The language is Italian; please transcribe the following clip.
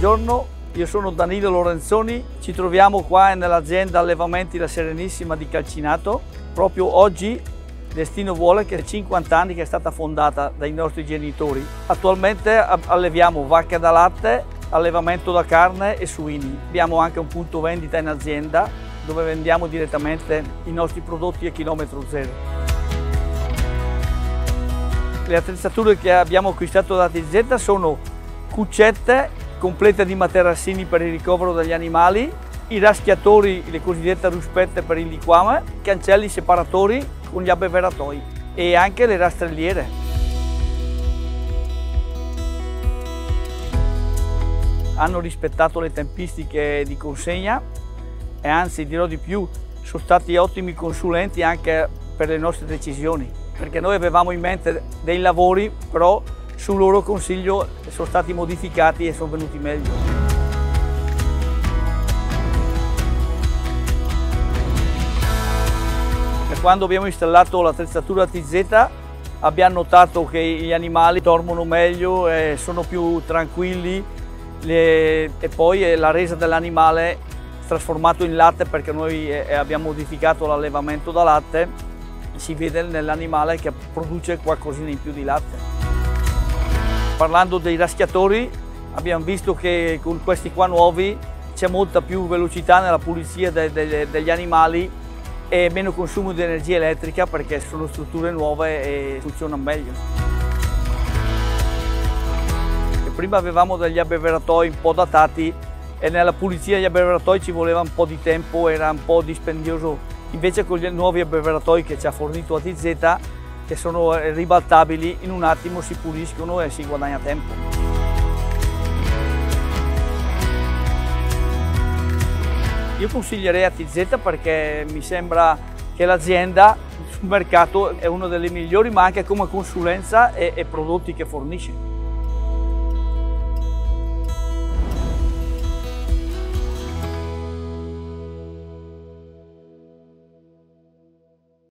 buongiorno, io sono Danilo Lorenzoni, ci troviamo qua nell'azienda Allevamenti La Serenissima di Calcinato. Proprio oggi Destino vuole che 50 anni che è stata fondata dai nostri genitori. Attualmente alleviamo vacche da latte, allevamento da carne e suini. Abbiamo anche un punto vendita in azienda dove vendiamo direttamente i nostri prodotti a chilometro zero. Le attrezzature che abbiamo acquistato da TZ sono cuccette completa di materassini per il ricovero degli animali, i raschiatori, le cosiddette ruspette per il liquame, cancelli separatori con gli abbeveratoi e anche le rastrelliere. Hanno rispettato le tempistiche di consegna e anzi dirò di più, sono stati ottimi consulenti anche per le nostre decisioni, perché noi avevamo in mente dei lavori però sul loro consiglio sono stati modificati e sono venuti meglio. Quando abbiamo installato l'attrezzatura TZ abbiamo notato che gli animali dormono meglio, e sono più tranquilli le... e poi la resa dell'animale trasformato in latte perché noi eh, abbiamo modificato l'allevamento da latte si vede nell'animale che produce qualcosina in più di latte. Parlando dei raschiatori abbiamo visto che con questi qua nuovi c'è molta più velocità nella pulizia de, de, degli animali e meno consumo di energia elettrica perché sono strutture nuove e funzionano meglio. Prima avevamo degli abbeveratoi un po' datati e nella pulizia degli abbeveratoi ci voleva un po' di tempo, era un po' dispendioso. Invece con gli nuovi abbeveratoi che ci ha fornito ATZ che sono ribaltabili, in un attimo si puliscono e si guadagna tempo. Io consiglierei a TZ perché mi sembra che l'azienda sul mercato è una delle migliori ma anche come consulenza e, e prodotti che fornisce.